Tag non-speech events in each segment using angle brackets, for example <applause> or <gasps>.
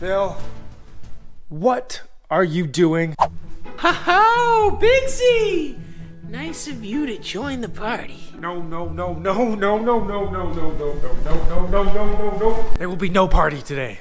Phil, what are you doing? Ha ho, Bigsy! Nice of you to join the party. No, no, no, no, no, no, no, no, no, no, no, no, no, no, no, no, no. There will be no party today.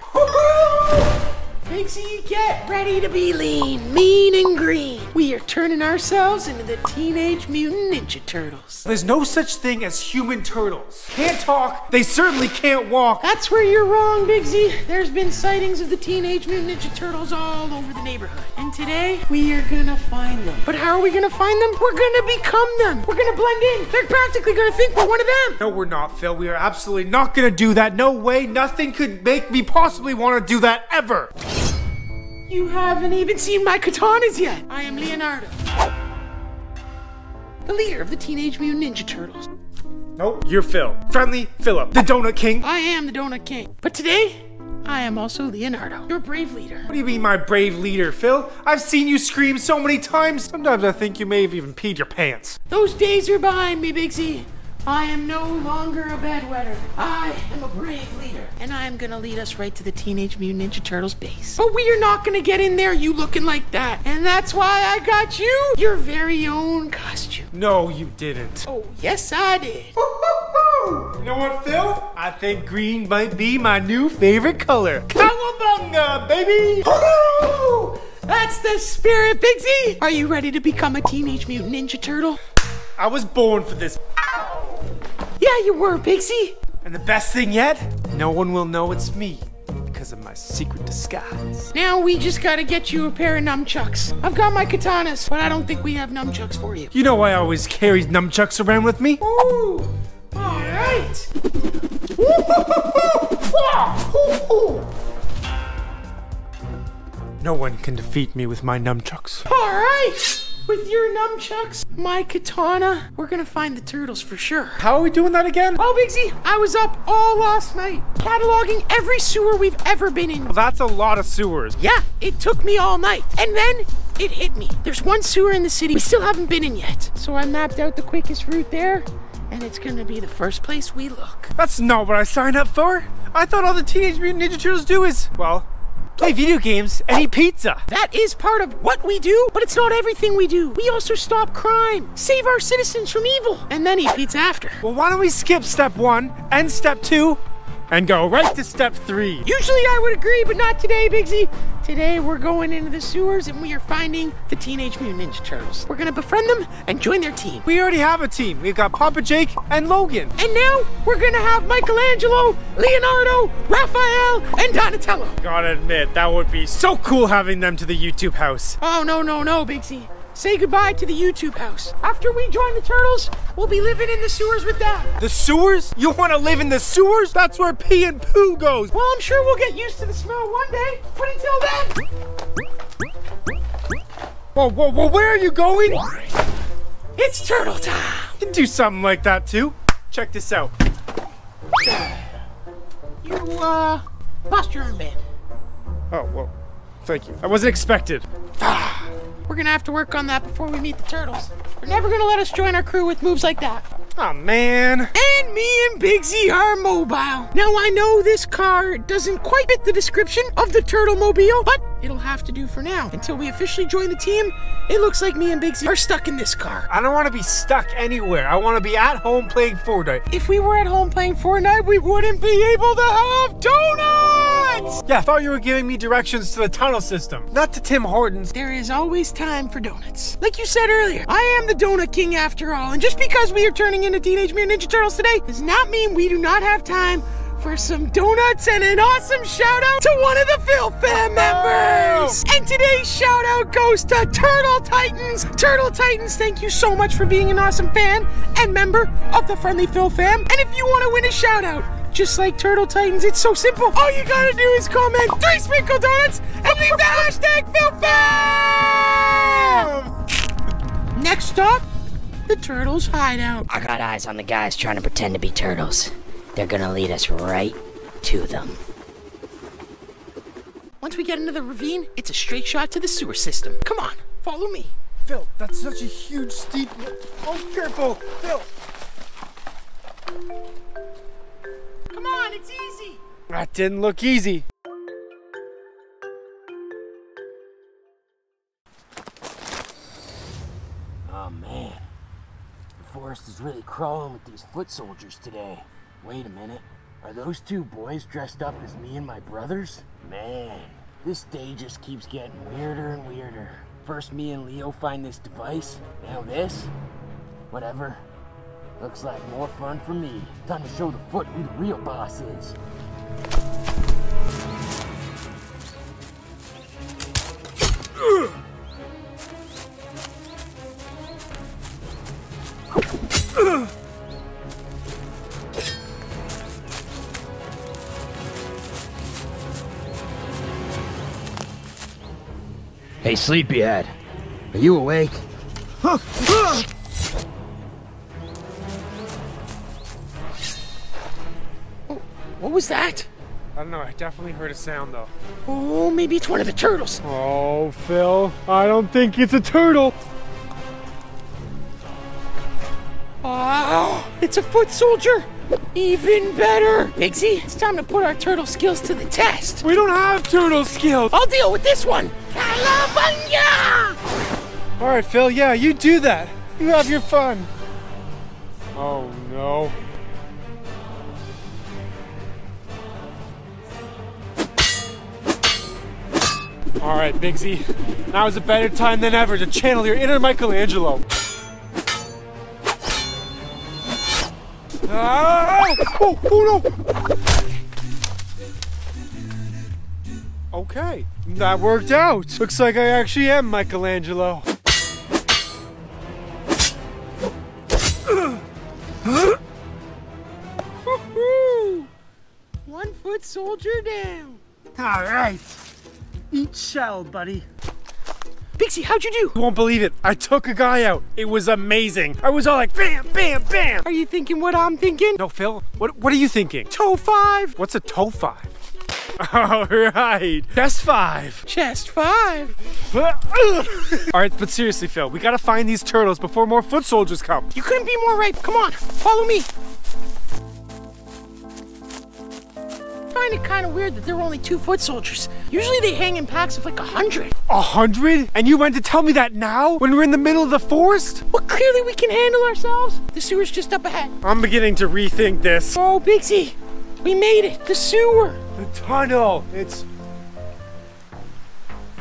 Bigsy, get ready to be lean, mean, and green. We are turning ourselves into the Teenage Mutant Ninja Turtles. There's no such thing as human turtles. Can't talk, they certainly can't walk. That's where you're wrong, Bigsy. There's been sightings of the Teenage Mutant Ninja Turtles all over the neighborhood. And today, we are gonna find them. But how are we gonna find them? We're gonna become them. We're gonna blend in. They're practically gonna think we're one of them. No, we're not, Phil. We are absolutely not gonna do that. No way. Nothing could make me possibly want to do that ever. You haven't even seen my katanas yet. I am Leonardo, the leader of the Teenage Mutant Ninja Turtles. Nope. You're Phil. Friendly Philip, the Donut King. I am the Donut King. But today, I am also Leonardo, your brave leader. What do you mean, my brave leader, Phil? I've seen you scream so many times. Sometimes I think you may have even peed your pants. Those days are behind me, Bigsy. I am no longer a bedwetter. I am a brave leader. And I am gonna lead us right to the Teenage Mutant Ninja Turtles base. But we are not gonna get in there you looking like that. And that's why I got you your very own costume. No, you didn't. Oh, yes, I did. <laughs> You know what, Phil? I think green might be my new favorite color. Cowabunga, baby! <laughs> That's the spirit, Bigsy! Are you ready to become a Teenage Mutant Ninja Turtle? I was born for this. Yeah, you were, Pixie. And the best thing yet, no one will know it's me because of my secret disguise. Now we just gotta get you a pair of nunchucks. I've got my katanas, but I don't think we have nunchucks for you. You know I always carry nunchucks around with me. Ooh! Alright! No one can defeat me with my nunchucks. Alright! With your nunchucks, my katana, we're gonna find the turtles for sure. How are we doing that again? Oh, Bigsy, I was up all last night, cataloging every sewer we've ever been in. Well, that's a lot of sewers. Yeah, it took me all night. And then it hit me. There's one sewer in the city we still haven't been in yet. So I mapped out the quickest route there, and it's gonna be the first place we look. That's not what I signed up for. I thought all the Teenage Mutant Ninja Turtles do is, well, play video games and eat pizza. That is part of what we do, but it's not everything we do. We also stop crime, save our citizens from evil, and then eat pizza after. Well, why don't we skip step one and step two and go right to step three? Usually I would agree, but not today, Bigsy. Today we're going into the sewers and we are finding the Teenage Mutant Ninja Turtles. We're gonna befriend them and join their team. We already have a team. We've got Papa Jake and Logan. And now we're gonna have Michelangelo, Leonardo, Raphael, and Donatello. Gotta admit, that would be so cool having them to the YouTube house. Oh, no, no, no, Bigsy. Say goodbye to the YouTube house. After we join the turtles, we'll be living in the sewers with them. The sewers? You want to live in the sewers? That's where pee and poo goes. Well, I'm sure we'll get used to the smell one day, but until then, Whoa, whoa, whoa, where are you going? it's turtle time. You can do something like that too. Check this out. You, uh, lost your armband. Oh, well, thank you. I wasn't expected. We're gonna have to work on that before we meet the turtles. They're never gonna let us join our crew with moves like that. Oh, man. And me and Bigsy are mobile. Now I know this car doesn't quite fit the description of the Turtle Mobile, but it'll have to do for now. Until we officially join the team, it looks like me and Bigsy are stuck in this car. I don't want to be stuck anywhere. I want to be at home playing Fortnite. If we were at home playing Fortnite, we wouldn't be able to have donuts! Yeah, I thought you were giving me directions to the tunnel system, not to Tim Hortons. There is always time for donuts. Like you said earlier, I am the Donut King after all, and just because we are turning into Teenage Mutant Ninja Turtles today does not mean we do not have time for some donuts and an awesome shout out to one of the Phil fam oh! members. And today's shout out goes to Turtle Titans. Turtle Titans, thank you so much for being an awesome fan and member of the Friendly Phil fam. And if you want to win a shout out, just like Turtle Titans, it's so simple. All you gotta do is comment three sprinkle donuts and leave the hashtag PhilFam! Next stop, the Turtles hideout. I got eyes on the guys trying to pretend to be turtles. They're gonna lead us right to them. Once we get into the ravine, it's a straight shot to the sewer system. Come on, follow me. Phil, that's such a huge steep. Oh, careful, Phil. Come on, it's easy. That didn't look easy. Is really crawling with these foot soldiers today. Wait a minute. Are those two boys dressed up as me and my brothers? Man, this day just keeps getting weirder and weirder. First me and Leo find this device, now this. Whatever. Looks like more fun for me. Time to show the foot who the real boss is. Sleepyhead. Are you awake? What was that? I don't know, I definitely heard a sound though. Oh, maybe it's one of the turtles. Oh, Phil, I don't think it's a turtle. Oh, it's a foot soldier. Even better. Bigsy, it's time to put our turtle skills to the test. We don't have turtle skills. I'll deal with this one. Cowabunga! All right, Phil, yeah, you do that. You have your fun. Oh, no. All right, Bigsy. Now is a better time than ever to channel your inner Michelangelo. Ah! Oh, oh no! Okay, that worked out. Looks like I actually am Michelangelo. <gasps> One foot soldier down. All right. Eat shell, buddy. Bigsy, how'd you do? You won't believe it. I took a guy out. It was amazing. I was all like, bam, bam, bam. Are you thinking what I'm thinking? No, Phil. What What are you thinking? Toe five. What's a toe five? <laughs> All right. Chest five. Chest five. <laughs> all right, but seriously, Phil, we gotta find these turtles before more foot soldiers come. You couldn't be more right. Come on, follow me. I find it kind of weird that there were only two foot soldiers. Usually they hang in packs of like a hundred. A hundred? And you went to tell me that now? When we're in the middle of the forest? Well, clearly we can handle ourselves. The sewer's just up ahead. I'm beginning to rethink this. Oh, Bigsy, we made it. The sewer. The tunnel. It's.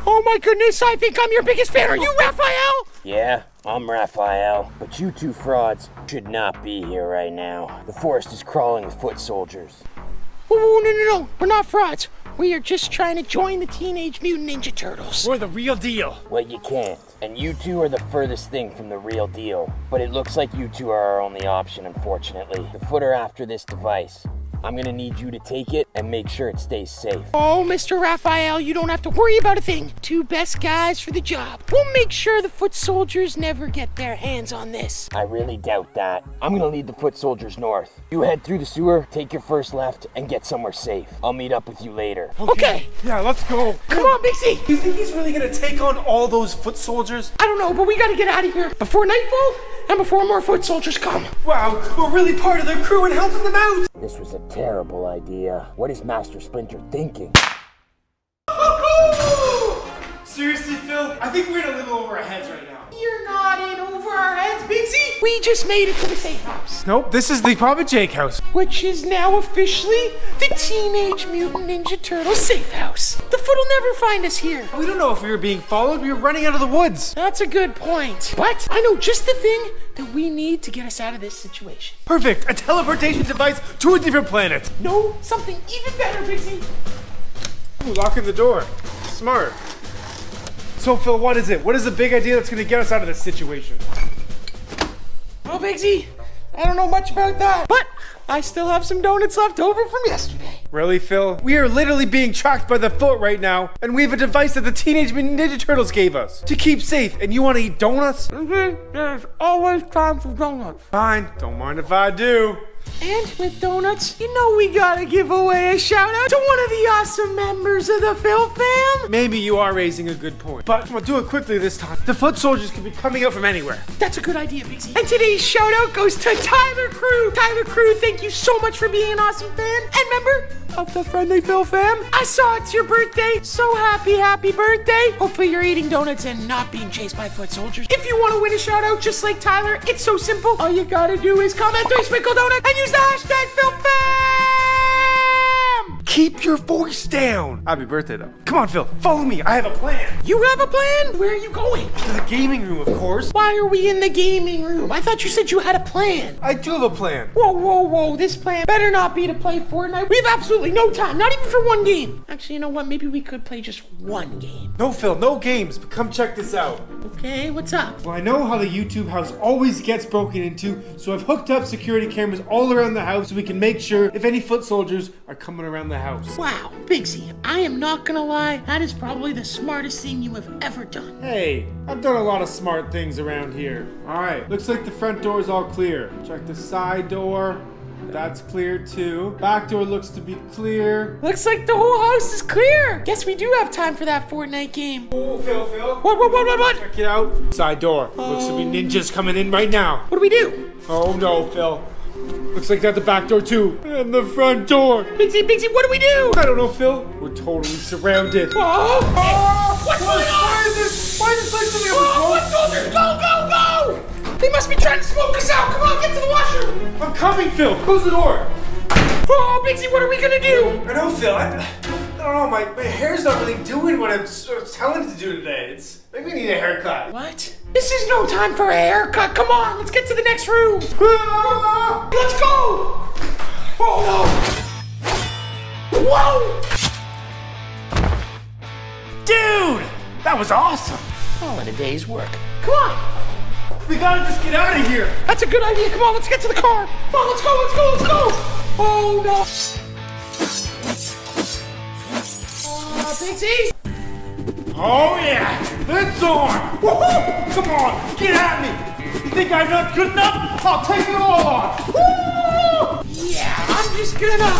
Oh my goodness, I think I'm your biggest fan. Are you Raphael? Yeah, I'm Raphael, but you two frauds should not be here right now. The forest is crawling with foot soldiers. Oh, no, no, no. We're not frauds. We are just trying to join the Teenage Mutant Ninja Turtles. We're the real deal. Well, you can't. And you two are the furthest thing from the real deal. But it looks like you two are our only option, unfortunately. The foot are after this device. I'm gonna need you to take it and make sure it stays safe. Oh, Mr. Raphael, you don't have to worry about a thing. Two best guys for the job. We'll make sure the foot soldiers never get their hands on this. I really doubt that. I'm gonna lead the foot soldiers north. You head through the sewer, take your first left, and get somewhere safe. I'll meet up with you later. Okay. Yeah, let's go. Come on, Bigsy. You think he's really gonna take on all those foot soldiers? I don't know, but we gotta get out of here before nightfall and before more foot soldiers come. Wow, we're really part of their crew and helping them out. This was a terrible idea. What is Master Splinter thinking? Seriously, Phil, I think we're in a little over our heads right now. You're not in over our heads, Bigsy. We just made it to the safe house, Nope, this is the Papa Jake house. which is now officially the Teenage Mutant Ninja Turtles safe house. The foot will never find us here. We don't know if we were being followed. We were running out of the woods. That's a good point. But I know just the thing that we need to get us out of this situation. Perfect. A teleportation device to a different planet. No, something even better, Bigsy. Ooh, locking the door. Smart. So, Phil, what is it? What is the big idea that's going to get us out of this situation? Well, Bigsy, I don't know much about that, but I still have some donuts left over from yesterday. Really, Phil? We are literally being tracked by the foot right now, and we have a device that the Teenage Mutant Ninja Turtles gave us to keep safe. And you want to eat donuts? Mm-hmm. There's always time for donuts. Fine. Don't mind if I do. And with donuts, you know we gotta give away a shout out to one of the awesome members of the Phil fam. Maybe you are raising a good point, but we'll do it quickly this time. The foot soldiers could be coming out from anywhere. That's a good idea, Bigsy. And today's shout out goes to Tyler Crew. Tyler Crew, thank you so much for being an awesome fan and member of the Friendly Phil fam. I saw it's your birthday. So happy, happy birthday. Hopefully you're eating donuts and not being chased by foot soldiers. If you want to win a shout out just like Tyler, it's so simple. All you gotta do is comment three sprinkle donut and use the hashtag PhilFam. Keep your voice down. Happy birthday, though. Come on, Phil. Follow me. I have a plan. You have a plan? Where are you going? To the gaming room, of course. Why are we in the gaming room? I thought you said you had a plan. I do have a plan. Whoa, whoa, whoa. This plan better not be to play Fortnite. We have absolutely no time, not even for one game. Actually, you know what? Maybe we could play just one game. No, Phil, no games, but come check this out. Okay, what's up? Well, I know how the YouTube house always gets broken into, so I've hooked up security cameras all around the house so we can make sure if any foot soldiers are coming around the house. Wow, Bigsy, I am not gonna lie, that is probably the smartest thing you have ever done. Hey, I've done a lot of smart things around here. Alright, looks like the front door is all clear. Check the side door. That's clear too. Back door looks to be clear. Looks like the whole house is clear. Guess we do have time for that Fortnite game. Oh, Phil, Phil. What, what, what, what, what? Check it out. Side door. Looks to be ninjas coming in right now. What do we do? Oh no, Phil. Looks like they the back door too. And the front door. Bigsy, Bigsy, what do we do? I don't know, Phil. We're totally surrounded. Oh, Oh, what's going on? Why is this? Why is this to be Oh, what soldiers? Go, go, go! They must be trying to smoke us out. Come on, get to the washroom. I'm coming, Phil. Close the door. Oh, Bigsy, what are we gonna do? I know, Phil. I, I don't know. My, my hair's not really doing what I'm telling it to do today. It's maybe I need a haircut. What? This is no time for a haircut. Come on, let's get to the next room. Ah! <laughs> Let's go! Oh no! Whoa! Dude, that was awesome. All in a day's work. Come on! We gotta just get out of here. That's a good idea. Come on, let's get to the car. Come on, let's go, let's go, let's go. Oh no! Uh, Bigsy? Oh yeah, it's on. Woohoo! Come on, get at me. You think I'm not good enough? I'll take it all on. Woo! Yeah, I'm just gonna.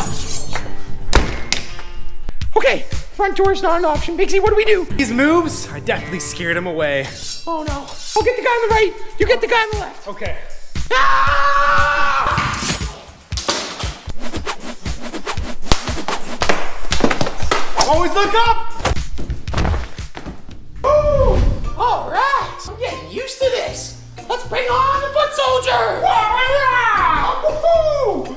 Okay, front door's not an option. Bigsy, what do we do? These moves, I definitely scared him away. Oh no. I'll get the guy on the right. You get the guy on the left. Okay. Ah! Always look up. All right. I'm getting used to this. Let's bring on the foot soldier.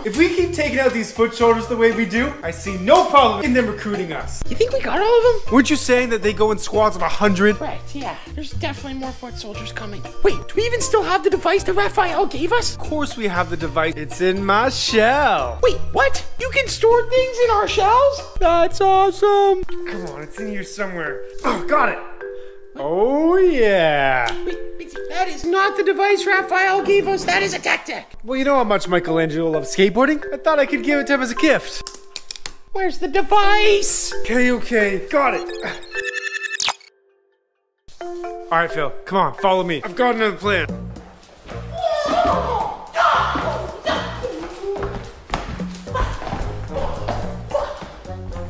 If we keep taking out these foot soldiers the way we do, I see no problem in them recruiting us. You think we got all of them? Weren't you saying that they go in squads of a hundred? Right, yeah. There's definitely more foot soldiers coming. Wait, do we even still have the device that Raphael gave us? Of course we have the device. It's in my shell. Wait, what? You can store things in our shells? That's awesome. Come on, it's in here somewhere. Oh, got it. Oh yeah. That is not the device Raphael gave us. That is a tactic. Well, you know how much Michelangelo loves skateboarding? I thought I could give it to him as a gift. Where's the device? Okay, okay, got it. All right, Phil, come on, follow me. I've got another plan.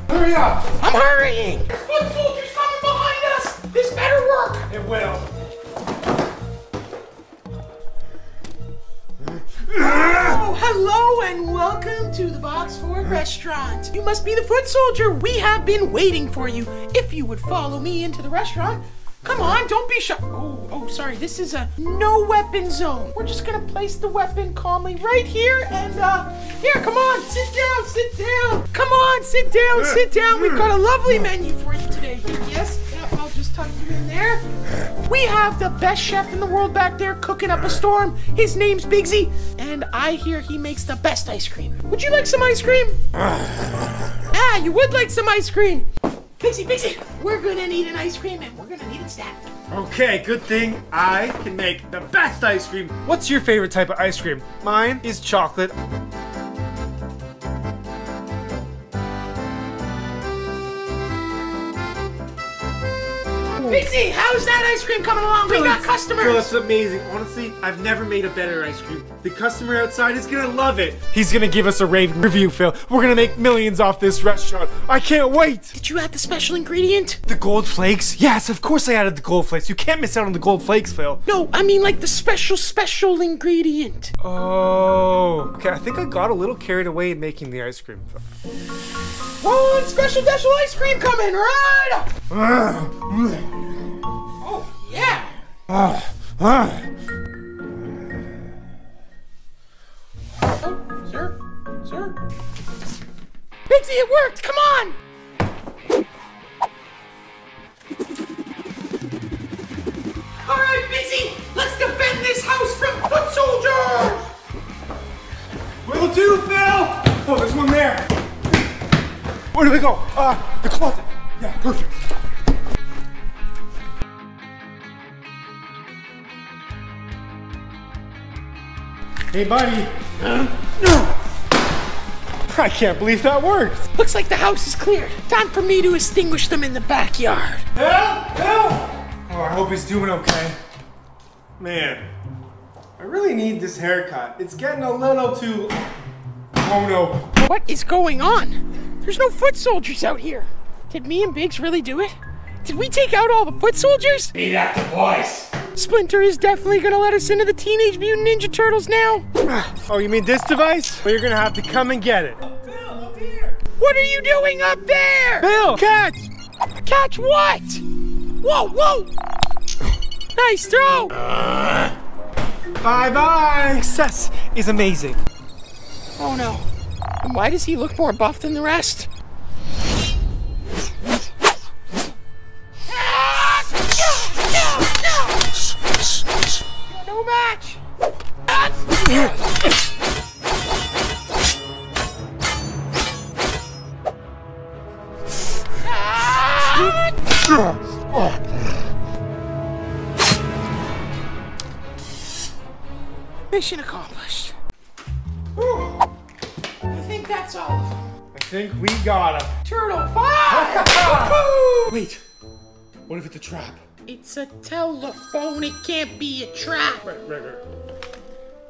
Hurry up! I'm hurrying. This better work. It will. Oh, hello and welcome to the Box 4 restaurant. You must be the foot soldier. We have been waiting for you. If you would follow me into the restaurant. Come on, don't be shy. Oh, oh, sorry. This is a no weapon zone. We're just gonna place the weapon calmly right here and uh here, come on, sit down, sit down. Come on, sit down, sit down. We've got a lovely menu for you today. Here, yes, yeah, I'll just tuck you in there. We have the best chef in the world back there cooking up a storm. His name's Bigsy, and I hear he makes the best ice cream. Would you like some ice cream? ah, you would like some ice cream. Bigsy, Bigsy, we're gonna need an ice cream and we're gonna need it stacked. Okay, good thing I can make the best ice cream. What's your favorite type of ice cream? Mine is chocolate. Bigsy, how's that ice cream coming along? We got customers. Phil, it's amazing. Honestly, I've never made a better ice cream. The customer outside is gonna love it. He's gonna give us a rave review, Phil. We're gonna make millions off this restaurant. I can't wait. Did you add the special ingredient? The gold flakes? Yes, of course I added the gold flakes. You can't miss out on the gold flakes, Phil. No, I mean like the special, special ingredient. Oh. Okay, I think I got a little carried away in making the ice cream. One special, special ice cream coming right up. Oh, yeah. Oh, sir, sir. Bigsy, it worked. Come on. All right, Bigsy, let's defend this house from foot soldiers. Will do, Phil! Oh, there's one there. Where do we go? Uh, the closet. Yeah, perfect. Hey, buddy. No! I can't believe that worked. Looks like the house is cleared. Time for me to extinguish them in the backyard. Help! Help! Oh, I hope he's doing okay. Man, I really need this haircut. It's getting a little too. Oh no. What is going on? There's no foot soldiers out here. Did me and Biggs really do it? Did we take out all the foot soldiers? Be that the voice. Splinter is definitely gonna let us into the Teenage Mutant Ninja Turtles now. Oh, you mean this device? Well, you're gonna have to come and get it. Bill, What are you doing up there? Bill, catch! Catch what? Whoa, whoa! Nice throw! Bye bye! Success is amazing. Oh no. And why does he look more buff than the rest? Match! Mission accomplished. Whew. I think that's all of them. I think we got him. Turtle five! <laughs> Wait, what if it's a trap? It's a telephone. It can't be a trap. Right, right, right.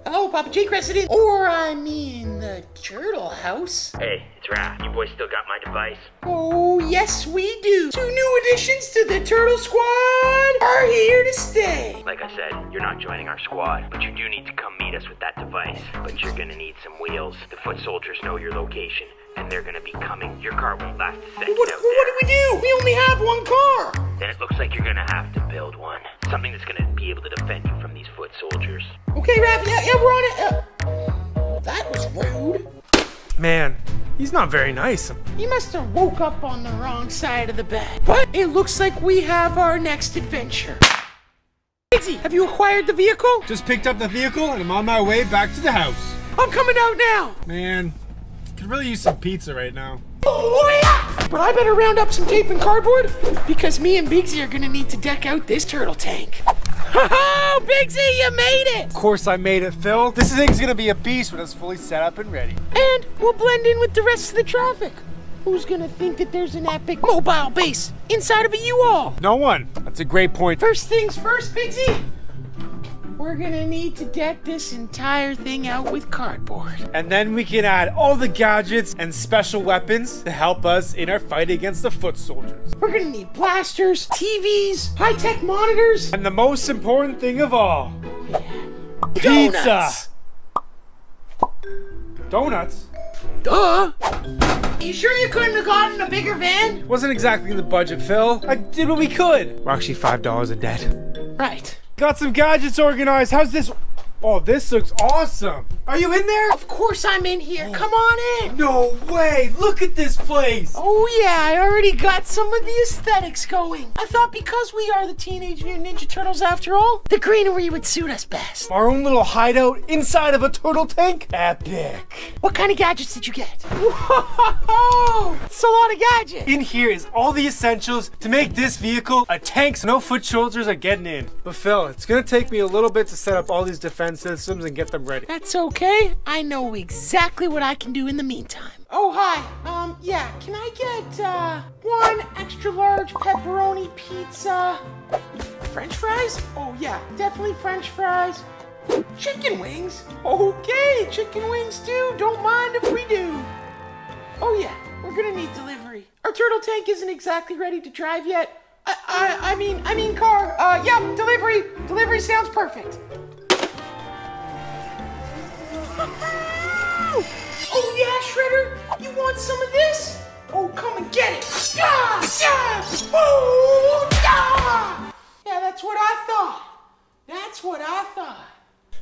Hello, Papa Jake resident. Or I mean the turtle house. Hey, it's Raph. You boys still got my device? Oh, yes, we do. Two new additions to the Turtle Squad are here to stay. Like I said, you're not joining our squad, but you do need to come meet us with that device. But you're gonna need some wheels. The foot soldiers know your location, and they're gonna be coming. Your car won't last a second What, out what do we do? We only have one car. Then it looks like you're gonna have to build one. Something that's gonna be able to defend you from these foot soldiers. Okay, Raph, yeah, yeah, we're on it. Uh, that was rude. Man, he's not very nice. He must have woke up on the wrong side of the bed. But it looks like we have our next adventure. Izzy, have you acquired the vehicle? Just picked up the vehicle and I'm on my way back to the house. I'm coming out now. Man, could really use some pizza right now. But I better round up some tape and cardboard because me and Bigsy are gonna need to deck out this turtle tank. <laughs> Oh, Bigsy, you made it! Of course I made it, Phil. This thing's gonna be a beast when it's fully set up and ready. And we'll blend in with the rest of the traffic. Who's gonna think that there's an epic mobile base inside of a U-Haul? No one. That's a great point. First things first, Bigsy. We're gonna need to deck this entire thing out with cardboard. And then we can add all the gadgets and special weapons to help us in our fight against the foot soldiers. We're gonna need blasters, TVs, high-tech monitors, And the most important thing of all, pizza. donuts. Donuts? Duh. You sure you couldn't have gotten a bigger van? Wasn't exactly in the budget, Phil. I did what we could. We're actually five dollars in debt. Right. Got some gadgets organized. How's this? Oh, this looks awesome. Are you in there? Of course I'm in here. Oh. Come on in. No way. Look at this place. Oh yeah, I already got some of the aesthetics going. I thought because we are the Teenage Mutant Ninja Turtles after all, the greenery would suit us best. Our own little hideout inside of a turtle tank? Epic. What kind of gadgets did you get? Whoa! It's a lot of gadgets. In here is all the essentials to make this vehicle a tank so no foot soldiers are getting in. But Phil, it's gonna take me a little bit to set up all these defense systems and get them ready. That's okay. I know exactly what I can do in the meantime. Oh, hi. Um, yeah, can I get, uh, one extra large pepperoni pizza. French fries? Oh yeah, definitely French fries. Chicken wings? Okay, chicken wings too. Don't mind if we do. Oh yeah, we're gonna need delivery. Our turtle tank isn't exactly ready to drive yet. I, I, I mean, I mean car. Uh, yeah, delivery. Delivery sounds perfect. <laughs> Oh yeah, Shredder, you want some of this? Oh, come and get it. Yeah, yeah. Oh, yeah. Yeah, that's what I thought. That's what I thought.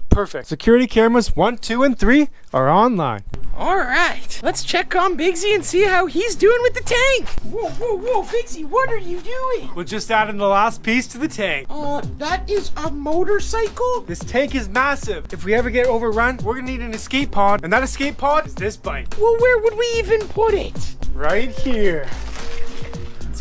Perfect. Security cameras one, two, and three are online. All right, let's check on Bigsy and see how he's doing with the tank. Whoa, whoa, whoa, Bigsy, what are you doing? We're just adding the last piece to the tank. Uh, that is a motorcycle? This tank is massive. If we ever get overrun, we're gonna need an escape pod, and that escape pod is this bike. Well, where would we even put it? Right here.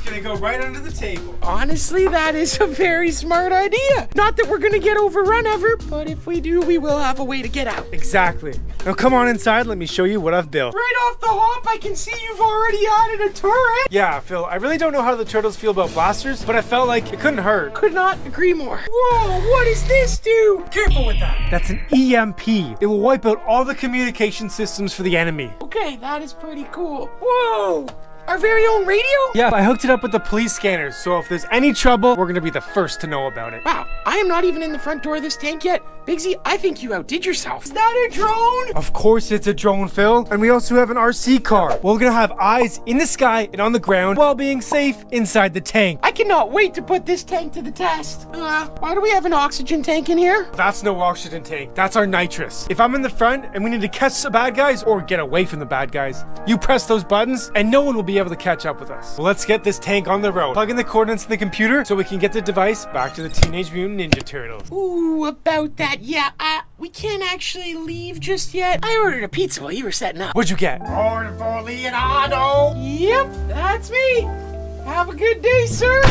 Gonna go right under the table. Honestly, that is a very smart idea. Not that we're gonna get overrun ever, but if we do, we will have a way to get out. Exactly. Now come on inside, let me show you what I've built. Right off the hop, I can see you've already added a turret. Yeah, Phil, I really don't know how the turtles feel about blasters, but I felt like it couldn't hurt. Could not agree more. Whoa, what does this do? Careful with that. That's an EMP. It will wipe out all the communication systems for the enemy. Okay, that is pretty cool. Whoa! Our very own radio? Yeah, I hooked it up with the police scanners, so if there's any trouble, we're gonna be the first to know about it. Wow, I am not even in the front door of this tank yet. Bigsy, I think you outdid yourself. Is that a drone? Of course it's a drone, Phil. And we also have an RC car. We're gonna have eyes in the sky and on the ground while being safe inside the tank. I cannot wait to put this tank to the test. Uh, why do we have an oxygen tank in here? That's no oxygen tank. That's our nitrous. If I'm in the front and we need to catch the bad guys or get away from the bad guys, you press those buttons and no one will be able to catch up with us. Well, let's get this tank on the road. Plug in the coordinates in the computer so we can get the device back to the Teenage Mutant Ninja Turtles. Ooh, about that. Yeah, uh, we can't actually leave just yet. I ordered a pizza while you were setting up. What'd you get? Order for Leonardo. Yep, that's me. Have a good day, sir.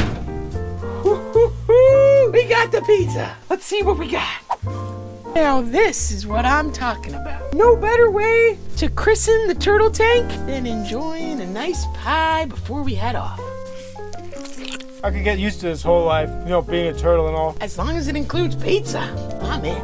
We got the pizza. Let's see what we got. Now this is what I'm talking about. No better way to christen the turtle tank than enjoying a nice pie before we head off. I could get used to this whole life, you know, being a turtle and all. As long as it includes pizza, I'm in.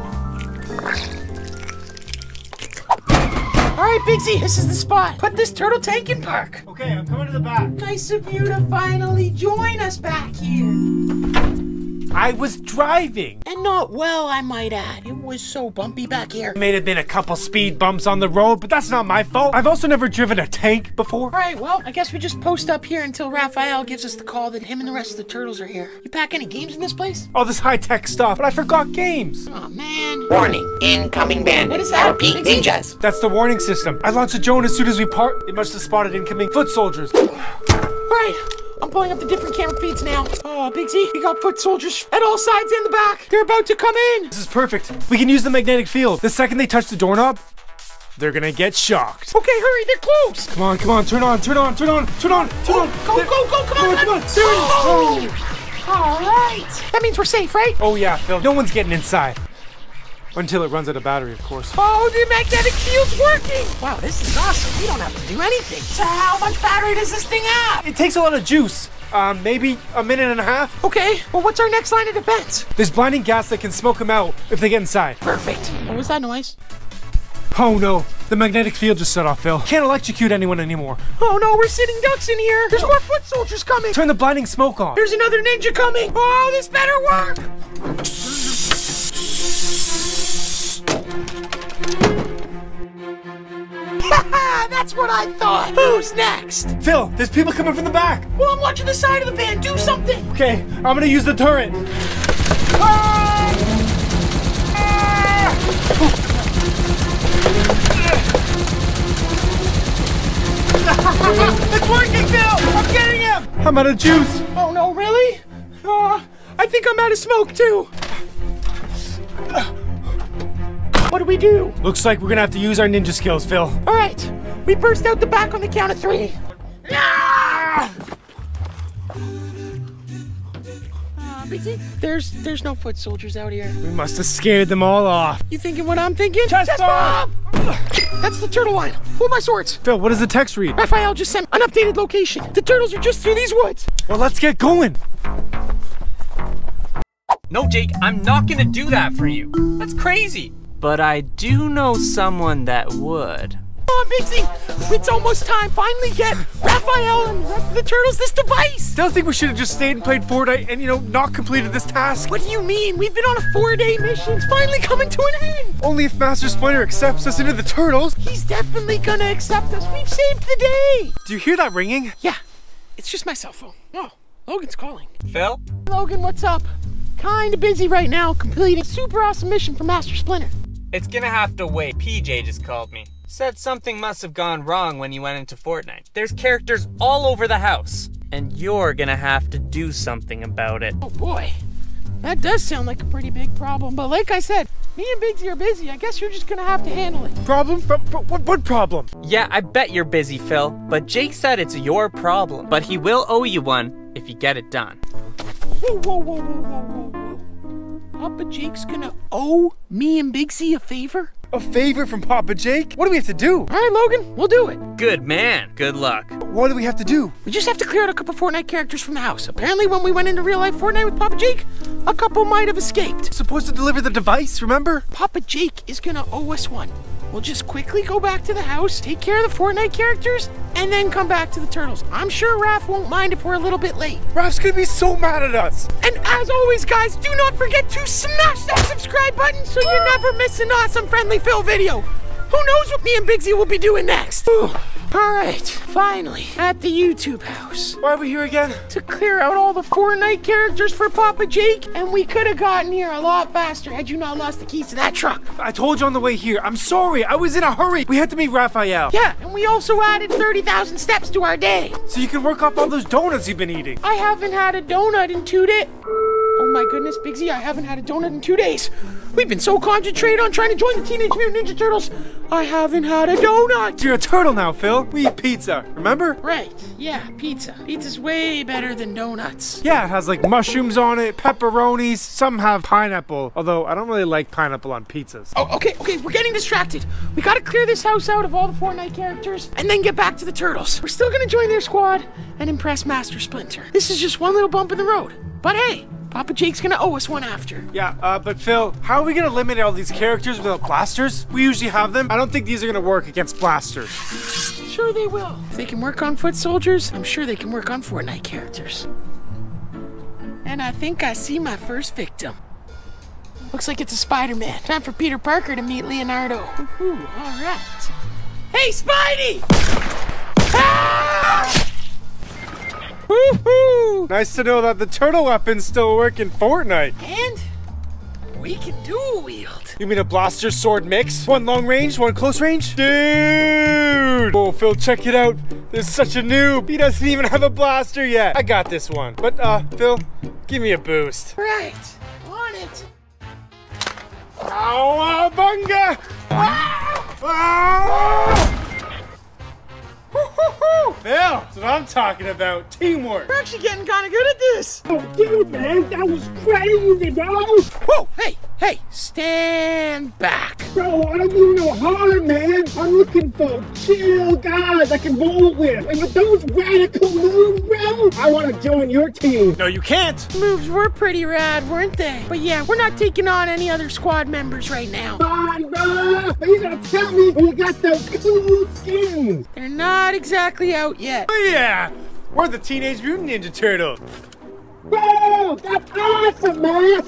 All right, Bigsy, this is the spot. Put this turtle tank in park. Okay, I'm coming to the back. Nice of you to finally join us back here. I was driving. And not well, I might add. It was so bumpy back here. It May have been a couple speed bumps on the road, but that's not my fault. I've also never driven a tank before. All right, well, I guess we just post up here until Raphael gives us the call that him and the rest of the turtles are here. You pack any games in this place? All this high tech stuff, but I forgot games. Oh man. Warning, incoming bandit. What is that? Repeat, Bigsy? ninjas. That's the warning system. I launched a drone as soon as we part. It must have spotted incoming foot soldiers. All right, I'm pulling up the different camera feeds now. Oh, Bigsy, we got foot soldiers at all sides and the back. They're about to come in. This is perfect. We can use the magnetic field. The second they touch the doorknob, they're gonna get shocked. Okay, hurry, they're close. Come on, come on, turn on, turn on, turn on, turn on, turn on. Go, There- go, go, come on, come on. come There it is. Oh. All right. That means we're safe, right? Oh yeah, Phil. No one's getting inside. Until it runs out of battery, of course. Oh, the magnetic field's working! Wow, this is awesome. We don't have to do anything. So how much battery does this thing have? It takes a lot of juice. Um, maybe a minute and a half. Okay, well, what's our next line of defense? There's blinding gas that can smoke them out if they get inside. Perfect. What was that noise? Oh no, the magnetic field just set off, Phil. Can't electrocute anyone anymore. Oh no, we're sitting ducks in here. There's more foot soldiers coming. Turn the blinding smoke on. There's another ninja coming. Oh, this better work. <laughs> That's what I thought. Who's next? Phil, there's people coming from the back. Well, I'm watching the side of the van. Do something. Okay, I'm gonna use the turret. It's working, Phil. I'm getting him. I'm out of juice. Oh no, really? Uh, I think I'm out of smoke too. What do we do? Looks like we're gonna have to use our ninja skills, Phil. All right, we burst out the back on the count of three. Ah! There's there's no foot soldiers out here. We must have scared them all off. You thinking what I'm thinking? Chest bomb! That's the turtle line. Hold my swords. Phil, what does the text read? Raphael just sent an updated location. The turtles are just through these woods. Well, let's get going. No, Jake, I'm not gonna do that for you. That's crazy. But I do know someone that would. Come on, Bitsy. It's almost time. Finally get Raphael and the rest of the turtles this device. Don't think we should have just stayed and played Fortnite and, you know, not completed this task. What do you mean? We've been on a four-day mission. It's finally coming to an end. Only if Master Splinter accepts us into the Turtles. He's definitely gonna accept us. We've saved the day. Do you hear that ringing? Yeah, it's just my cell phone. Oh, Logan's calling. Phil? Logan, what's up? Kinda busy right now, completing a super awesome mission for Master Splinter. It's gonna have to wait. PJ just called me. Said something must have gone wrong when you went into Fortnite. There's characters all over the house. And you're gonna have to do something about it. Oh boy, that does sound like a pretty big problem. But like I said, me and Bigsy are busy. I guess you're just gonna have to handle it. Problem? But, but what, what problem? Yeah, I bet you're busy, Phil. But Jake said it's your problem. But he will owe you one if you get it done. Whoa, whoa, whoa, whoa, whoa, whoa, whoa. Papa Jake's gonna owe me and Bigsy a favor? A favor from Papa Jake? What do we have to do? All right, Logan, we'll do it. Good man. Good luck. What do we have to do? We just have to clear out a couple Fortnite characters from the house. Apparently, when we went into real life Fortnite with Papa Jake, a couple might have escaped. Supposed to deliver the device, remember? Papa Jake is gonna owe us one. We'll just quickly go back to the house, take care of the Fortnite characters, and then come back to the turtles. I'm sure Raph won't mind if we're a little bit late. Raph's gonna be so mad at us. And as always, guys, do not forget to smash that subscribe button so you never miss an awesome Friendly Phil video. Who knows what me and Bigsy will be doing next? All right, finally, at the YouTube house. Why are we here again? To clear out all the Fortnite characters for Papa Jake, and we could have gotten here a lot faster had you not lost the keys to that truck. I told you on the way here. I'm sorry. I was in a hurry. We had to meet Raphael. Yeah, and we also added 30,000 steps to our day. So you can work off all those donuts you've been eating. I haven't had a donut in two days. Oh my goodness, Bigsy, I haven't had a donut in two days. We've been so concentrated on trying to join the Teenage Mutant Ninja Turtles, I haven't had a donut. You're a turtle now, Phil. We eat pizza, remember? Right, yeah, pizza. Pizza's way better than donuts. Yeah, it has like mushrooms on it, pepperonis, some have pineapple, although I don't really like pineapple on pizzas. Oh, okay, okay, we're getting distracted. We gotta clear this house out of all the Fortnite characters and then get back to the Turtles. We're still gonna join their squad and impress Master Splinter. This is just one little bump in the road. But hey, Papa Jake's gonna owe us one after. Yeah, uh, but Phil, how are we gonna eliminate all these characters without blasters? We usually have them. I don't think these are gonna work against blasters. Sure they will. If they can work on foot soldiers, I'm sure they can work on Fortnite characters. And I think I see my first victim. Looks like it's a Spider-Man. Time for Peter Parker to meet Leonardo. Woohoo, all right. Hey, Spidey! Ah! Woohoo! Nice to know that the turtle weapons still work in Fortnite. And we can dual wield. You mean a blaster sword mix? One long range, one close range? Dude! Oh, Phil, check it out. There's such a noob. He doesn't even have a blaster yet. I got this one. But, uh, Phil, give me a boost. Right, on it. Cowabunga! Ah! Ah! Woo-hoo-hoo! Phil, that's what I'm talking about. Teamwork. We're actually getting kind of good at this. Oh, dude, man, that was crazy, bro. Whoa, hey, hey, stand back. Bro, I don't need no harm, man. I'm looking for chill guys I can roll with. And with those radical moves, bro, I want to join your team. No, you can't. Moves were pretty rad, weren't they? But yeah, we're not taking on any other squad members right now. Fine, bro. But you gotta tell me when you got those cool skins. They're not exactly out yet. Oh, yeah. We're the Teenage Mutant Ninja Turtles. Bro, that's awesome, man.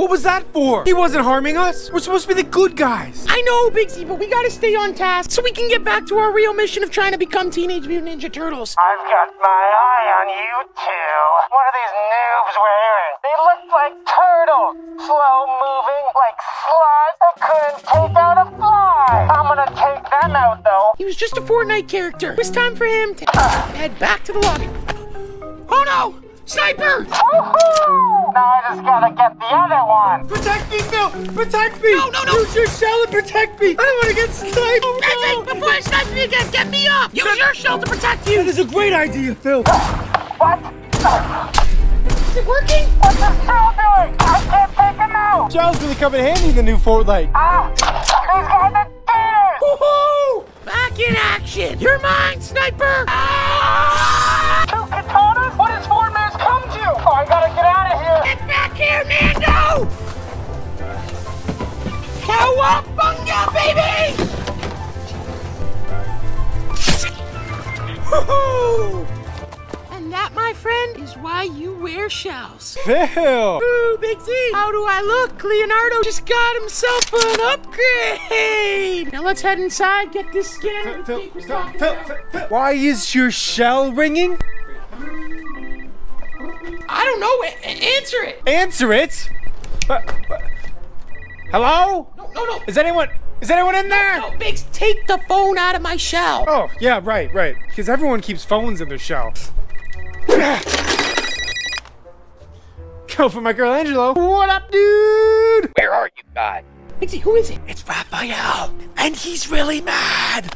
What was that for? He wasn't harming us. We're supposed to be the good guys. I know, Bigsy, but we gotta stay on task so we can get back to our real mission of trying to become Teenage Mutant Ninja Turtles. I've got my eye on you two. What are these noobs wearing? They look like turtles. Slow moving, like slides that couldn't take out a fly. I'm gonna take them out though. He was just a Fortnite character. It was time for him to head back to the lobby. <gasps> Oh no! Sniper! Woohoo! Now I just gotta get the other one. Protect me, Phil! Protect me! No, no, no. Use your shell and protect me! I don't want to get sniped! Bigsy, before he snipes me again, get me up! Use your shell to protect you! That is a great idea, Phil! What? Is it working? What's this shell doing? I can't take him out. Shell's gonna come in handy in the new Fortnite. Ah, he's got the taters. Woohoo! Back in action! You're mine, sniper! Ah! Two katanas? What has Fort Mass come to? Oh, I gotta get out of here. Get back here, Mando! Cowabunga, baby! Woohoo! And that, my friend, is why you wear shells. Phil! Ooh, Big Z! How do I look? Leonardo just got himself an upgrade! Now let's head inside, get this scanner. Phil, Phil, Phil. Phil, Phil. Why is your shell ringing? I don't know. Answer it. Answer it. Hello? No, no, no. Is anyone? Is anyone in there? No, Biggs, take the phone out of my shell. Oh, yeah, right, right. Because everyone keeps phones in their shell. Go for Michelangelo. What up, dude? Where are you guys? Bigsy, who is it? It's Raphael, and he's really mad.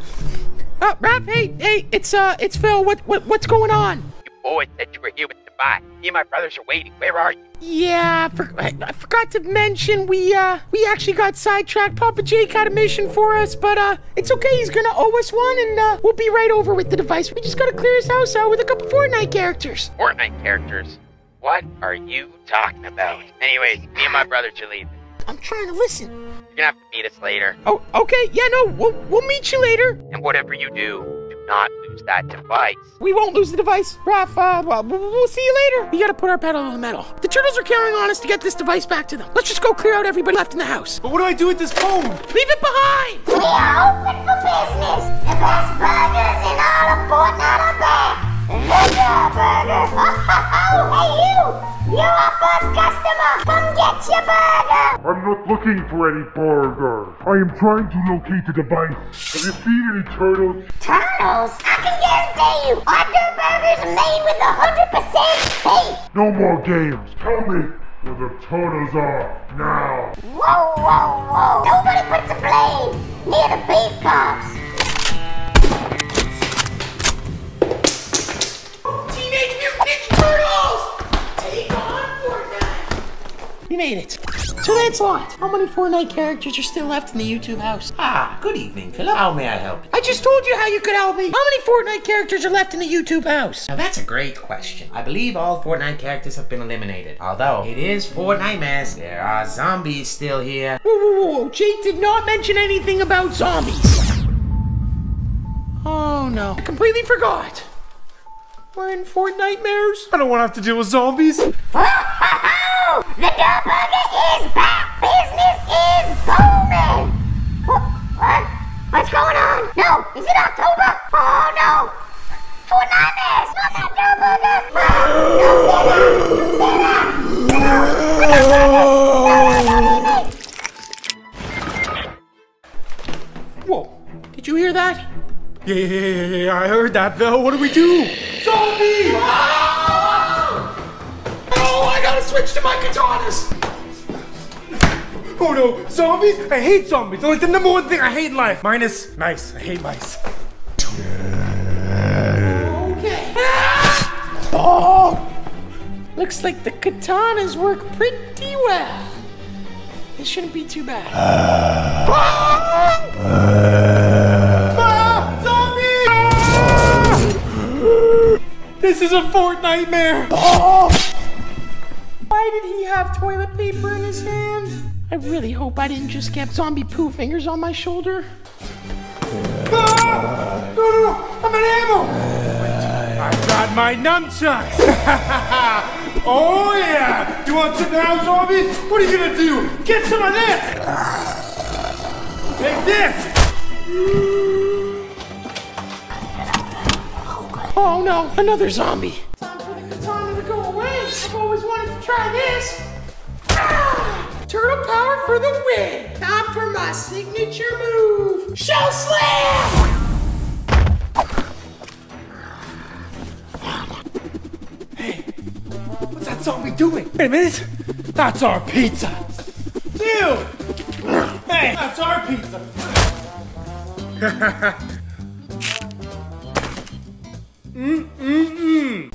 Uh, Raph, hey, hey, it's uh, it's Phil. What, what, what's going on? You boys said you were here with Devi. Me and my brothers are waiting. Where are you? Yeah, I, for, I, I forgot to mention we uh, we actually got sidetracked. Papa Jake had a mission for us, but uh, it's okay. He's gonna owe us one, and uh, we'll be right over with the device. We just gotta clear his house out with a couple Fortnite characters. Fortnite characters. What are you talking about? Anyways, me and my brothers are leaving. I'm trying to listen. You're gonna have to meet us later. Oh, okay. Yeah, no, we'll we'll meet you later. And whatever you do not lose that device. We won't lose the device. Raph, uh, well, we'll we'll see you later. We gotta put our pedal to the metal. The turtles are counting on us to get this device back to them. Let's just go clear out everybody left in the house. But what do I do with this phone? Leave it behind! We are open for business. The best burgers in all of Fortnite are back. Durrr Burger. Oh, hey you! You're our first customer. Come get your burger. I'm not looking for any burger. I am trying to locate the device. Have you seen any turtles? Turtles? I can guarantee you, our Burgers are made with 100% beef. No more games. Tell me where the turtles are now. Whoa, whoa, whoa. Nobody puts a blade near the beef cops. Ninja Turtles! Take on Fortnite! We made it. So Lancelot, how many Fortnite characters are still left in the YouTube house? Ah, good evening, Philip. How may I help you? I just told you how you could help me. How many Fortnite characters are left in the YouTube house? Now that's a great question. I believe all Fortnite characters have been eliminated. Although it is Fortnitemares, there are zombies still here. Whoa, whoa, whoa, whoa. Jake did not mention anything about zombies. Oh no. I completely forgot. We're in Fortnite nightmares. I don't want to have to deal with zombies. The Durrr Burger is back. Business is booming. What? what? What's going on? No, is it October? Oh no. Fortnitemares, not that Durrr Burger. Say that. Say that. No. No, no, no, no, no. Whoa. Did you hear that? Yeah, yeah, yeah, yeah, yeah, I heard that, Phil. What do we do? Zombie! Oh, I gotta switch to my katanas. Oh no, zombies? I hate zombies. They're like the number one thing I hate in life. Minus mice. I hate mice. Okay. Oh! Looks like the katanas work pretty well. This shouldn't be too bad. Ah, This is a Fortnite nightmare. <laughs> Why did he have toilet paper in his hand? I really hope I didn't just get zombie poo fingers on my shoulder. Ah! No, no, no! I'm an ammo! I've got my nunchucks! <laughs> oh yeah! You want some now, zombies? What are you gonna do? Get some of this! Take this! Oh no, another zombie. Time for the katana to go away. I've always wanted to try this. Ah! Turtle power for the win. Time for my signature move. Shell slam! Hey! What's that zombie doing? Wait a minute! That's our pizza! Ew! Hey, that's our pizza! <laughs> Woohoo!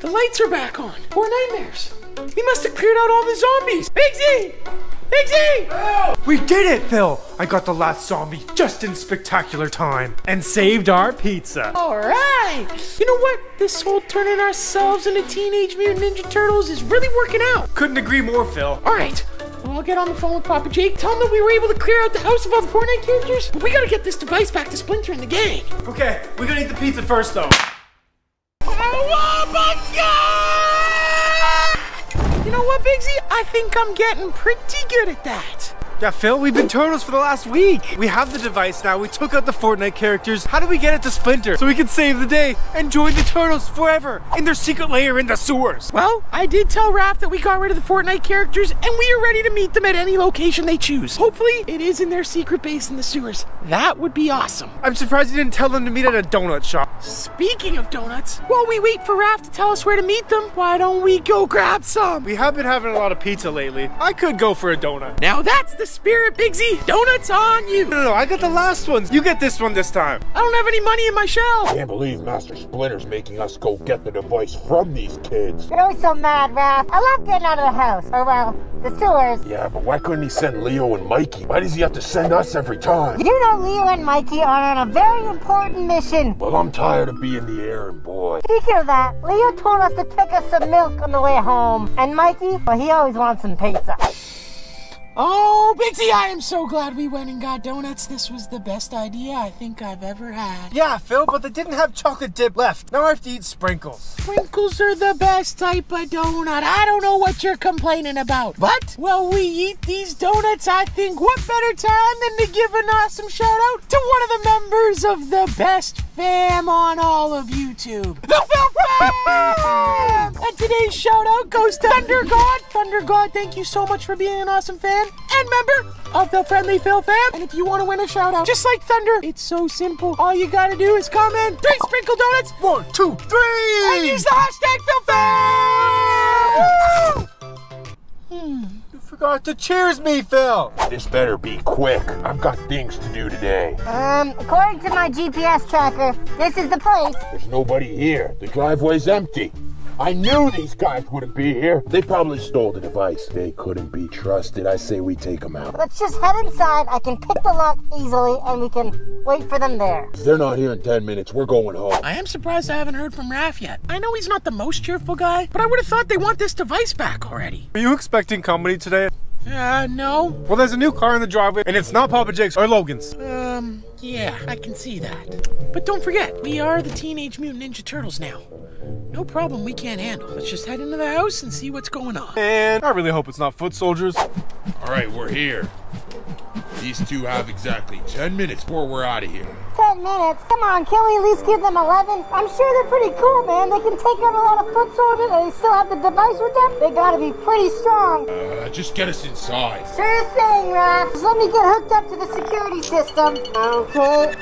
The lights are back on. Poor nightmares. We must have cleared out all the zombies. Bigsy! Bigsy! We did it, Phil! I got the last zombie just in spectacular time and saved our pizza. All right. You know what? This whole turning ourselves into Teenage Mutant Ninja Turtles is really working out. Couldn't agree more, Phil. All right. Well, I'll get on the phone with Papa Jake. Tell him that we were able to clear out the house of all the Fortnite characters. But we gotta get this device back to Splinter and the gang. Okay, we gotta eat the pizza first, though. Oh my god! You know what, Bigsy? I think I'm getting pretty good at that. Yeah, Phil, we've been turtles for the last week. We have the device now. We took out the Fortnite characters. How do we get it to Splinter so we can save the day and join the turtles forever in their secret lair in the sewers? Well, I did tell Raph that we got rid of the Fortnite characters and we are ready to meet them at any location they choose. Hopefully, it is in their secret base in the sewers. That would be awesome. I'm surprised you didn't tell them to meet at a donut shop. Speaking of donuts, while we wait for Raph to tell us where to meet them, why don't we go grab some? We have been having a lot of pizza lately. I could go for a donut. Now that's the spirit, Bigsy. Donuts on you. No, no, no, I got the last ones. You get this one this time. I don't have any money in my shell. Can't believe Master Splinter's making us go get the device from these kids. You're always so mad, Raph. I love getting out of the house. Or, well, the sewers. Yeah, but why couldn't he send Leo and Mikey? Why does he have to send us every time? You know Leo and Mikey are on a very important mission. Well, I'm tired of being the errand boy. Speaking of that, Leo told us to pick us some milk on the way home. And Mikey, well, he always wants some pizza. Oh, Bigsy, I am so glad we went and got donuts. This was the best idea I think I've ever had. Yeah, Phil, but they didn't have chocolate dip left. Now I have to eat sprinkles. Sprinkles are the best type of donut. I don't know what you're complaining about. But while we eat these donuts, I think what better time than to give an awesome shout out to one of the members of the best fam on all of YouTube. The Phil Fam! <laughs> and today's shout out goes to Thunder God. Thunder God, thank you so much for being an awesome fan and member of the Friendly Phil Fam. And if you want to win a shout out, just like Thunder, it's so simple. All you gotta do is comment three sprinkle donuts. One, two, three! And use the hashtag PhilFam! Hmm. You forgot to cheers me, Phil. This better be quick. I've got things to do today. Um, according to my GPS tracker, this is the place. There's nobody here. The driveway's empty. I knew these guys wouldn't be here. They probably stole the device. They couldn't be trusted. I say we take them out. Let's just head inside. I can pick the lock easily, and we can wait for them there. If they're not here in 10 minutes, we're going home. I am surprised I haven't heard from Raph yet. I know he's not the most cheerful guy, but I would have thought they want this device back already. Are you expecting company today? Uh, no. Well, there's a new car in the driveway, and it's not Papa Jake's or Logan's. Um, yeah, I can see that. But don't forget, we are the Teenage Mutant Ninja Turtles now. No problem we can't handle. Let's just head into the house and see what's going on. And I really hope it's not foot soldiers. All right, we're here. These two have exactly 10 minutes before we're out of here. Ten minutes? Come on, can we at least give them eleven? I'm sure they're pretty cool, man. They can take out a lot of foot soldiers and they still have the device with them. They gotta be pretty strong. Uh, just get us inside. Sure thing, Raph. Just let me get hooked up to the security system. Okay.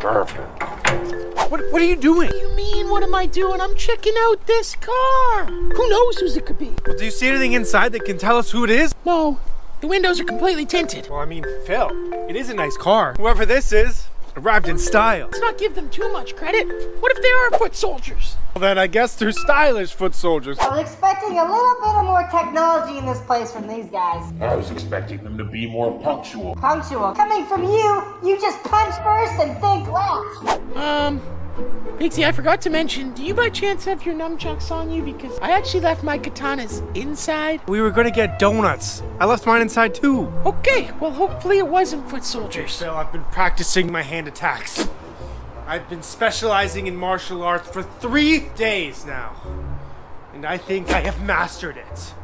Perfect. What, what are you doing? What do you mean, what am I doing? I'm checking out this car. Who knows whose it could be? Well, do you see anything inside that can tell us who it is? No, the windows are completely tinted. Well, I mean, Phil, it is a nice car. Whoever this is, arrived in style. Let's not give them too much credit. What if they are foot soldiers? Well, then I guess they're stylish foot soldiers. I was expecting a little bit of more technology in this place from these guys. I was expecting them to be more punctual. Punctual. Coming from you, you just punch first and think last. Um, Bigsy, I forgot to mention, do you by chance have your nunchucks on you? Because I actually left my katanas inside. We were gonna get donuts. I left mine inside too. Okay, well, hopefully it wasn't foot soldiers. Phil, I've been practicing my hand attacks. I've been specializing in martial arts for three days now. And I think I have mastered it.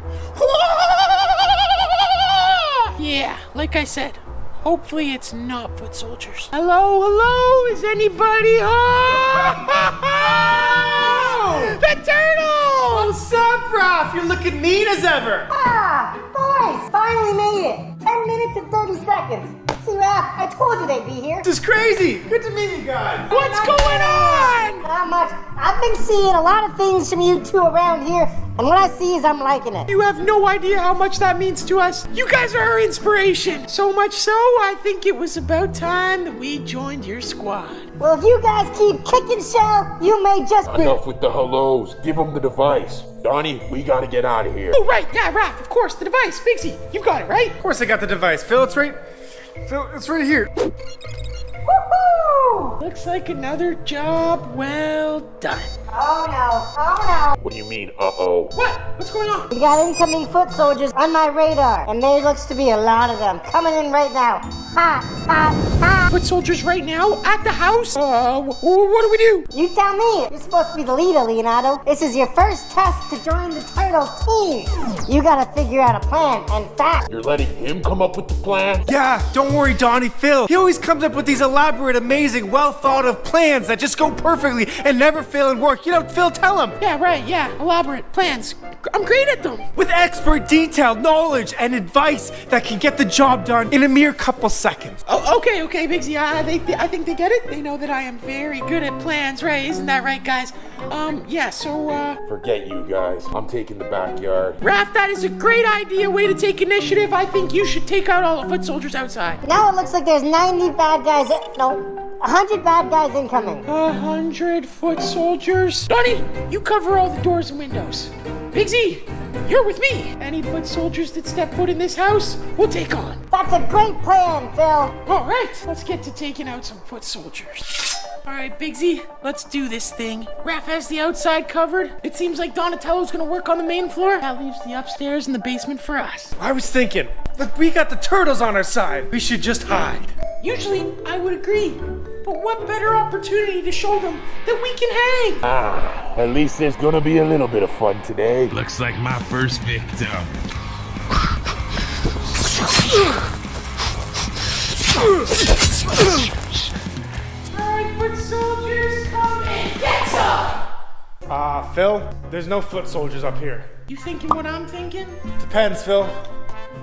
Yeah, like I said, hopefully it's not foot soldiers. Hello, hello, is anybody home? <laughs> the turtle! What's up, Raph? You're looking neat as ever. Ah, boys, finally made it. 10 minutes and 30 seconds. See, Raph, I told you they'd be here. This is crazy. Good to meet you guys. What's going on? Not much. I've I've been seeing a lot of things from you two around here, and what I see is I'm liking it. You have no idea how much that means to us. You guys are our inspiration. So much so, I think it was about time that we joined your squad. Well, if you guys keep kicking shell, you may just be. Enough with the hellos. Give him the device. Donnie, we gotta get out of here. Oh, right. Yeah, Raph, of course, the device. Bigsy, you got it, right? Of course I got the device. Phil, it's right. Phil, it's right here. Woohoo! Looks like another job well done. Oh no, oh no. What do you mean, uh-oh? What? What's going on? We got incoming foot soldiers on my radar, and there looks to be a lot of them coming in right now. Ha, ha, ha. Foot soldiers right now at the house? Uh, wh- wh- what do we do? You tell me. You're supposed to be the leader, Leonardo. This is your first test to join the turtle team. You gotta figure out a plan, and fast. You're letting him come up with the plan? Yeah, don't worry, Donnie. Phil. He always comes up with these elaborate, amazing, well thought of plans that just go perfectly and never fail and work. You know, Phil, tell him. Yeah, right, yeah. Elaborate plans. I'm great at them. With expert detail, knowledge, and advice that can get the job done in a mere couple seconds. Oh, okay, okay, Bigsy. I, they, I think they get it. They know that I am very good at plans, right? Isn't that right, guys? Um, yeah, so, uh, Forget you guys. I'm taking the backyard. Raph, that is a great idea. Way to take initiative. I think you should take out all the foot soldiers outside. Now it looks like there's 90 bad guys. No, 100 bad guys incoming. A hundred foot soldiers. Donnie, you cover all the doors and windows. Bigsy, you're with me. Any foot soldiers that step foot in this house, we'll take on. That's a great plan, Phil. All right, let's get to taking out some foot soldiers. All right, Bigsy, let's do this thing. Raph has the outside covered. It seems like Donatello's gonna work on the main floor. That leaves the upstairs and the basement for us. I was thinking, look, we got the turtles on our side. We should just hide. Usually, I would agree. But what better opportunity to show them that we can hang? Ah, at least there's gonna be a little bit of fun today. Looks like my first victim. Foot soldiers, come and get some! Ah, Phil, there's no foot soldiers up here. You thinking what I'm thinking? Depends, Phil.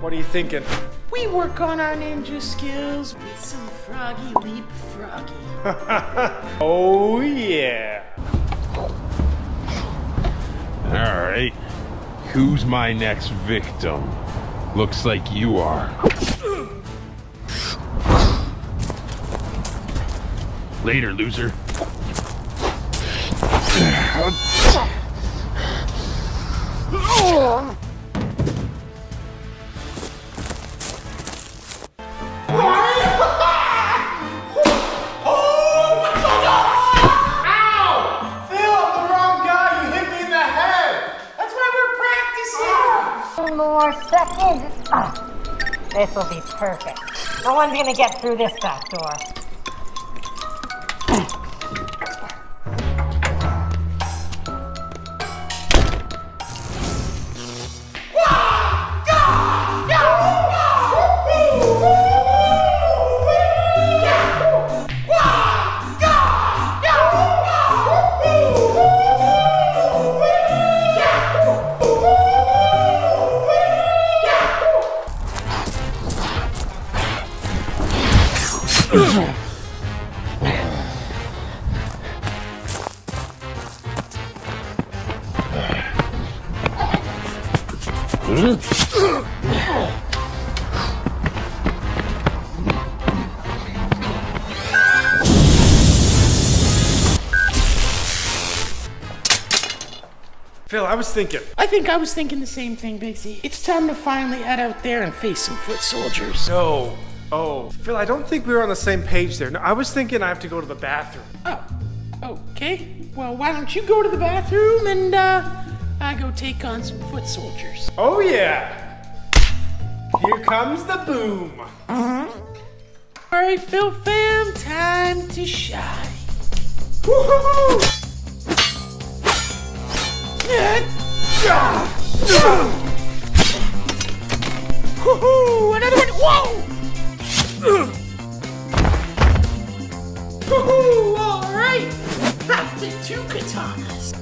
What are you thinking? We work on our ninja skills with some froggy leap froggy. <laughs> oh, yeah. Alright. Who's my next victim? Looks like you are. Later, loser. Will be perfect. No one's gonna get through this back door. Phil, I was thinking. I think I was thinking the same thing, Bigsy. It's time to finally head out there and face some foot soldiers. No. Oh, Phil, I don't think we were on the same page there. No, I was thinking I have to go to the bathroom. Oh, okay. Well, why don't you go to the bathroom and, uh, I go take on some foot soldiers. Oh, yeah. Here comes the boom. All right, Phil fam, time to shine. Woohoo! Woohoo! Another one! Whoa! Woohoo! All right, back two katanas.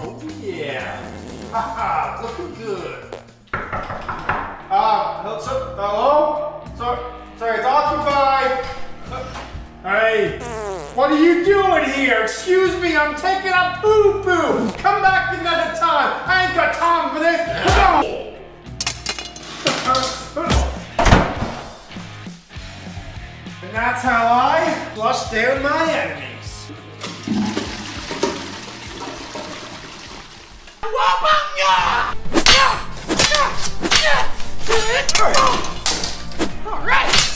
Oh, yeah. <laughs> Haha, looking good. Uh, hello? so- sorry, it's occupied. <laughs> Hey, What are you doing here? Excuse me, I'm taking a poo poo. Come back another time. I ain't got time for this. and that's how I flush down my enemies. All right.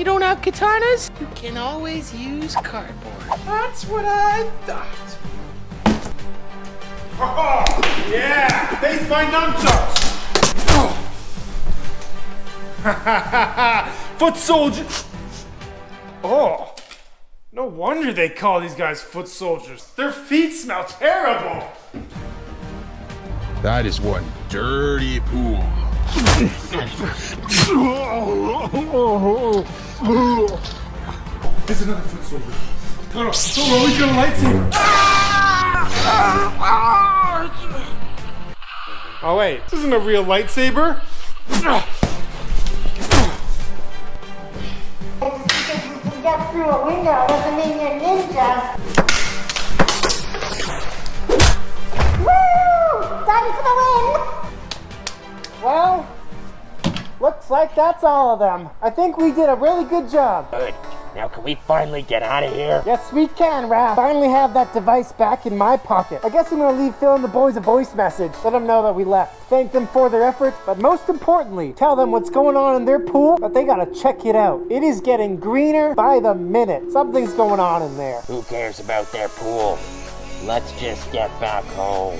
You don't have katanas, you can always use cardboard. That's what I thought. Oh, yeah! Face my nunchucks! <laughs> foot soldier! Oh, no wonder they call these guys foot soldiers. Their feet smell terrible. That is one dirty pool. <laughs> There's another foot soldier. No, no, no, no, got a lightsaber. Oh wait, this isn't a real lightsaber. Get through a window doesn't mean you're ninja. Woo! Time for the win! Well, looks like that's all of them. I think we did a really good job. Good. Now can we finally get out of here? Yes, we can, Raph. Finally have that device back in my pocket. I guess I'm gonna leave Phil and the boys a voice message. Let them know that we left. Thank them for their efforts, but most importantly, tell them what's going on in their pool, but they gotta check it out. It is getting greener by the minute. Something's going on in there. Who cares about their pool? Let's just get back home.